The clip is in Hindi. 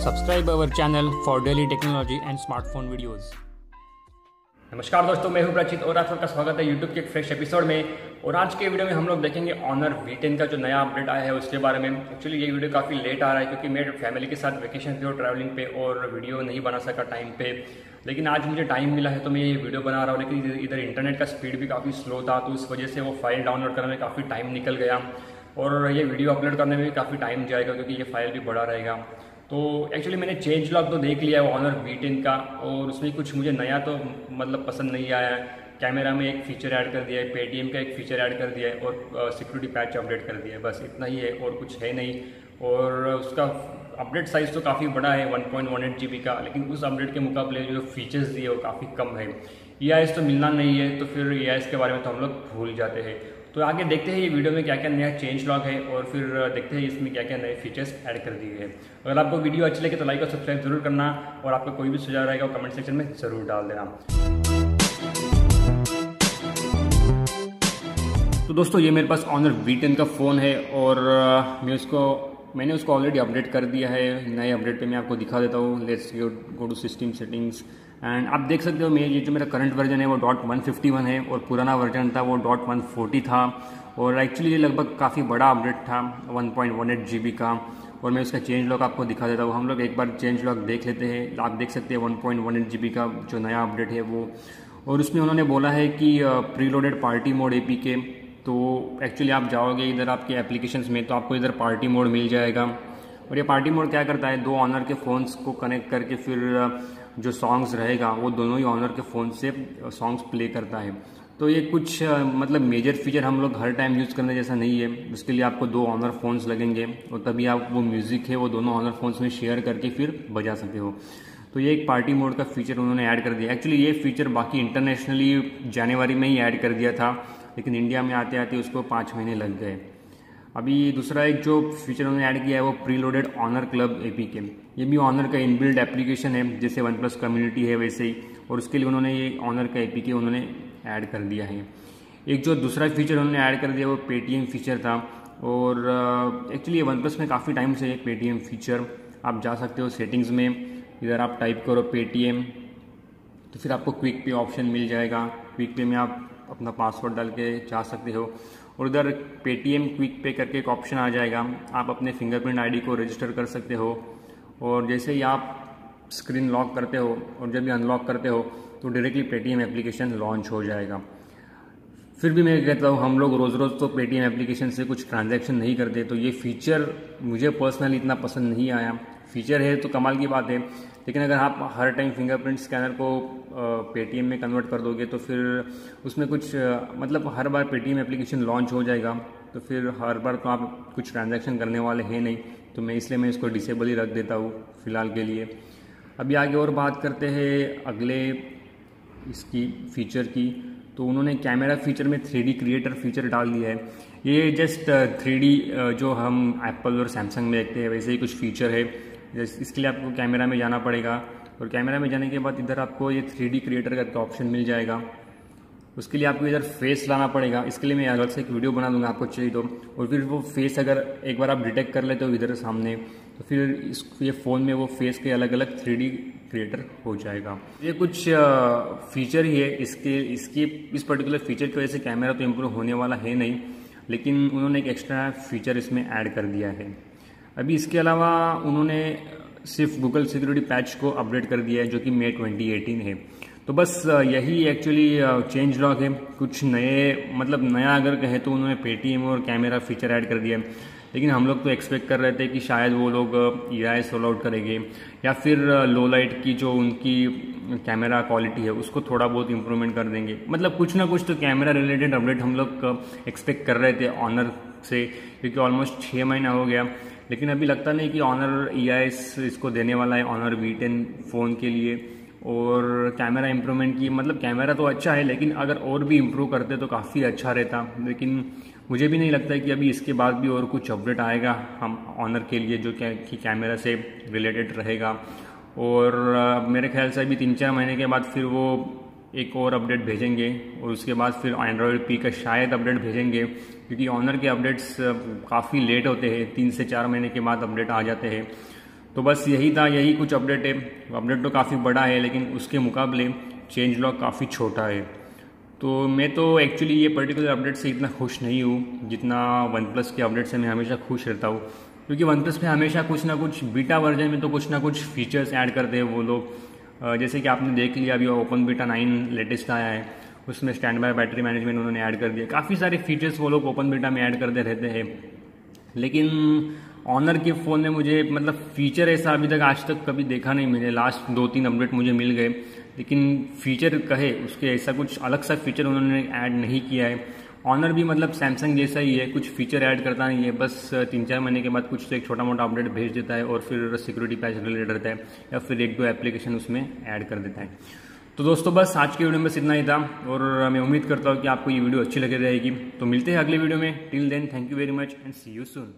Subscribe our channel for daily technology and smartphone videos. नमस्कार दोस्तों, मैं हूँ प्रचित और आप सबका स्वागत है यूट्यूब के एक फ्रेश एपिसोड में। और आज के वीडियो में हम लोग देखेंगे ऑनर वी का जो नया अपडेट आया है, उसके बारे में। एक्चुअली ये वीडियो काफ़ी लेट आ रहा है क्योंकि मैं फैमिली के साथ वेकेशन पे और ट्रैवलिंग पे और वीडियो नहीं बना सका टाइम पे। लेकिन आज मुझे टाइम मिला है तो मैं ये वीडियो बना रहा हूँ, लेकिन इधर इंटरनेट का स्पीड भी काफ़ी स्लो था तो इस वजह से वो फ़ाइल डाउनलोड करने में काफ़ी टाइम निकल गया। और ये वीडियो अपलोड करने में भी काफ़ी टाइम जाएगा क्योंकि ये फ़ाइल भी बड़ा रहेगा। तो एक्चुअली मैंने चेंज लॉक तो देख लिया है ऑनर वी टेन का, और उसमें कुछ मुझे नया तो मतलब पसंद नहीं आया। है कैमरा में एक फीचर ऐड कर दिया है पेटीएम का एक फीचर ऐड कर दिया है, और सिक्योरिटी पैच अपडेट कर दिया है, बस इतना ही है, और कुछ है नहीं। और उसका अपडेट साइज़ तो काफ़ी बड़ा है वन पॉइंट का, लेकिन उस अपडेट के मुकाबले जो फीचर्स दिए वो काफ़ी कम है। ई e तो मिलना नहीं है तो फिर ई e के बारे में तो हम लोग भूल जाते हैं। तो आगे देखते हैं ये वीडियो में क्या क्या नया चेंज लॉग है और फिर देखते हैं इसमें क्या क्या नए फीचर्स ऐड कर दिए हैं। अगर आपको वीडियो अच्छी लगे तो लाइक और सब्सक्राइब ज़रूर करना और आपका कोई भी सुझाव रहेगा कमेंट सेक्शन में ज़रूर डाल देना। तो दोस्तों, ये मेरे पास ऑनर वी का फ़ोन है और मैं उसको मैंने उसको ऑलरेडी अपडेट कर दिया है। नए अपडेट पे मैं आपको दिखा देता हूँ। Let's go to system settings and आप देख सकते हो मैं ये जो मेरा करंट वर्जन है वो. डॉट वन फिफ्टी वन है और पुराना वर्जन था वो. डॉट वन फोर्टी था और एक्चुअली ये लगभग काफ़ी बड़ा अपडेट था one point one eight G B का। और मैं उसका चेंज लॉक आपको दिखा देता हूँ। हम लोग एक बार चेंज लॉक देख लेते हैं। आप देख सकते हैं one point one eight G B का जो नया अपडेट है वो। और उसमें उन्होंने बोला है कि preloaded party mode A P के तो एक्चुअली आप जाओगे इधर आपके एप्लीकेशंस में तो आपको इधर पार्टी मोड मिल जाएगा। और ये पार्टी मोड क्या करता है? दो ऑनर के फ़ोन्स को कनेक्ट करके फिर जो सॉन्ग्स रहेगा, वो दोनों ही ऑनर के फ़ोन से सॉन्ग्स प्ले करता है। तो ये कुछ मतलब मेजर फीचर हम लोग हर टाइम यूज़ करने जैसा नहीं है। उसके लिए आपको दो ऑनर फ़ोन्स लगेंगे, और तभी आप वो म्यूज़िक है, वो दोनों ऑनर फ़ोन्स में शेयर करके फिर बजा सकते हो। तो ये एक पार्टी मोड का फीचर उन्होंने ऐड कर दिया। एक्चुअली ये फीचर बाकी इंटरनेशनली जनवरी में ही ऐड कर दिया था, लेकिन इंडिया में आते आते उसको पाँच महीने लग गए। अभी दूसरा एक जो फीचर उन्होंने ऐड किया है, वो preloaded Honor club app के ये भी ऑनर का इनबिल्ड एप्लीकेशन है, जैसे वन प्लस कम्युनिटी है वैसे ही, और उसके लिए उन्होंने ये ऑनर का ए के उन्होंने ऐड कर दिया है। एक जो दूसरा फीचर उन्होंने ऐड कर दिया, वो पेटीएम फीचर था, और एक्चुअली वन प्लस में काफ़ी टाइम से एक पेटीएम फीचर आप जा सकते हो सेटिंग्स में। इधर आप टाइप करो पेटीएम तो फिर आपको क्विक पे ऑप्शन मिल जाएगा। क्विक पे में आप अपना पासवर्ड डाल के जा सकते हो। और उधर पेटीएम क्विक पे करके एक ऑप्शन आ जाएगा। आप अपने फिंगरप्रिंट आईडी को रजिस्टर कर सकते हो। और जैसे ही आप स्क्रीन लॉक करते हो और जब भी अनलॉक करते हो तो डायरेक्टली पेटीएम एप्लीकेशन लॉन्च हो जाएगा। फिर भी मैं कहता हूँ, हम लोग रोज़ रोज़ तो पेटीएम एप्लीकेशन से कुछ ट्रांजैक्शन नहीं करते तो ये फीचर मुझे पर्सनली इतना पसंद नहीं आया। फीचर है तो कमाल की बात है। लेकिन अगर आप हर टाइम फिंगरप्रिंट स्कैनर को पेटीएम में कन्वर्ट कर दोगे तो फिर उसमें कुछ मतलब हर बार पेटीएम एप्लीकेशन लॉन्च हो जाएगा। तो फिर हर बार तो आप कुछ ट्रांजैक्शन करने वाले हैं नहीं। तो मैं इसलिए मैं इसको डिसेबल ही रख देता हूँ फ़िलहाल के लिए। अभी आगे और बात करते हैं अगले इसकी फ़ीचर की। तो उन्होंने कैमरा फीचर में थ्री क्रिएटर फीचर डाल दिया है। ये जस्ट थ्री जो हम एप्पल और सैमसंग में देखते हैं, वैसे ही कुछ फीचर है। इसके लिए आपको कैमरा में जाना पड़ेगा और कैमरा में जाने के बाद इधर आपको ये थ्री क्रिएटर का ऑप्शन मिल जाएगा। उसके लिए आपको इधर फेस लाना पड़ेगा। इसके लिए मैं अलग से एक वीडियो बना दूँगा आपको चाहिए तो। और फिर वो फेस अगर एक बार आप डिटेक्ट कर लेते हो इधर सामने तो फिर इस, ये फ़ोन में वो फेस के अलग अलग थ्री क्रिएटर हो जाएगा। ये कुछ फीचर ही है। इसके, इसकी, इस पर्टिकुलर फीचर की वजह से कैमरा तो इम्प्रूव होने वाला है नहीं, लेकिन उन्होंने एक एक्स्ट्रा फीचर इसमें ऐड कर दिया है। अभी इसके अलावा उन्होंने सिर्फ़ गूगल सिक्योरिटी पैच को अपडेट कर दिया है, जो कि मे 2018 है। तो बस यही एक्चुअली चेंज लॉक है। कुछ नए मतलब नया अगर कहे तो उन्होंने पेटीएम और कैमरा फीचर ऐड कर दिया है। लेकिन हम लोग तो एक्सपेक्ट कर रहे थे कि शायद वो लोग ई आई सोल आउट करेंगे। या फिर लो लाइट की जो उनकी कैमरा क्वालिटी है, उसको थोड़ा बहुत इम्प्रूवमेंट कर देंगे। मतलब कुछ ना कुछ तो कैमरा रिलेटेड अपडेट हम लोग एक्सपेक्ट कर रहे थे ऑनर से, क्योंकि ऑलमोस्ट छः महीना हो गया। लेकिन अभी लगता नहीं कि ऑनर ई e इसको देने वाला है ऑनर वी फ़ोन के लिए। और कैमरा इम्प्रूवमेंट की मतलब कैमरा तो अच्छा है, लेकिन अगर और भी इम्प्रूव करते तो काफ़ी अच्छा रहता। लेकिन मुझे भी नहीं लगता है कि अभी इसके बाद भी और कुछ अपडेट आएगा हम ऑनर के लिए, जो क्या, कि कैमरा से रिलेटेड रहेगा। और मेरे ख्याल से अभी तीन चार महीने के बाद फिर वो एक और अपडेट भेजेंगे और उसके बाद फिर एंड्रॉयड पी का शायद अपडेट भेजेंगे, क्योंकि ऑनर के अपडेट्स काफ़ी लेट होते हैं, तीन से चार महीने के बाद अपडेट आ जाते हैं। तो बस यही था, यही कुछ अपडेट है। अपडेट तो काफ़ी बड़ा है, लेकिन उसके मुकाबले चेंज लॉग काफ़ी छोटा है। तो मैं तो एक्चुअली ये पर्टिकुलर अपडेट से इतना खुश नहीं हूँ, जितना वन प्लस के अपडेट से मैं हमेशा खुश रहता हूँ। क्योंकि वन प्लस में हमेशा कुछ ना कुछ बीटा वर्जन में तो कुछ ना कुछ फीचर्स ऐड करते हैं वो लोग। जैसे कि आपने देख लिया अभी ओपन बीटा नाइन लेटेस्ट आया है, उसमें स्टैंड बाय बैटरी मैनेजमेंट उन्होंने ऐड कर दिया। काफ़ी सारे फीचर्स वो लोग ओपन बीटा में ऐड करते रहते हैं। लेकिन ऑनर के फ़ोन में मुझे मतलब फीचर ऐसा अभी तक आज तक कभी देखा नहीं मिले। लास्ट दो तीन अपडेट मुझे मिल गए। लेकिन फीचर कहे, उसके ऐसा कुछ अलग सा फीचर उन्होंने ऐड नहीं किया है। ऑनर भी मतलब सैमसंग जैसा ही है, कुछ फीचर ऐड करता नहीं है, बस तीन चार महीने के बाद कुछ तो एक छोटा मोटा अपडेट भेज देता है और फिर सिक्योरिटी पैच रिलेटेड रहता है या फिर एक दो एप्लीकेशन उसमें ऐड कर देता है। तो दोस्तों, बस आज के वीडियो में इतना ही था और मैं उम्मीद करता हूँ कि आपको ये वीडियो अच्छी लगी रहेगी। तो मिलते हैं अगले वीडियो में। Till then thank you very much and see you soon